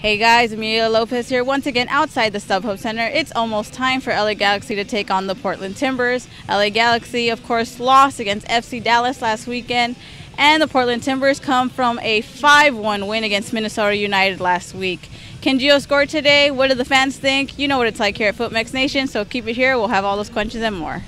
Hey guys, Amelia Lopez here once again outside the StubHub Center. It's almost time for LA Galaxy to take on the Portland Timbers. LA Galaxy, of course, lost against FC Dallas last weekend, and the Portland Timbers come from a 5 1 win against Minnesota United last week. Can Gio score today? What do the fans think? You know what it's like here at FutMex Nation, so keep it here. We'll have all those questions and more.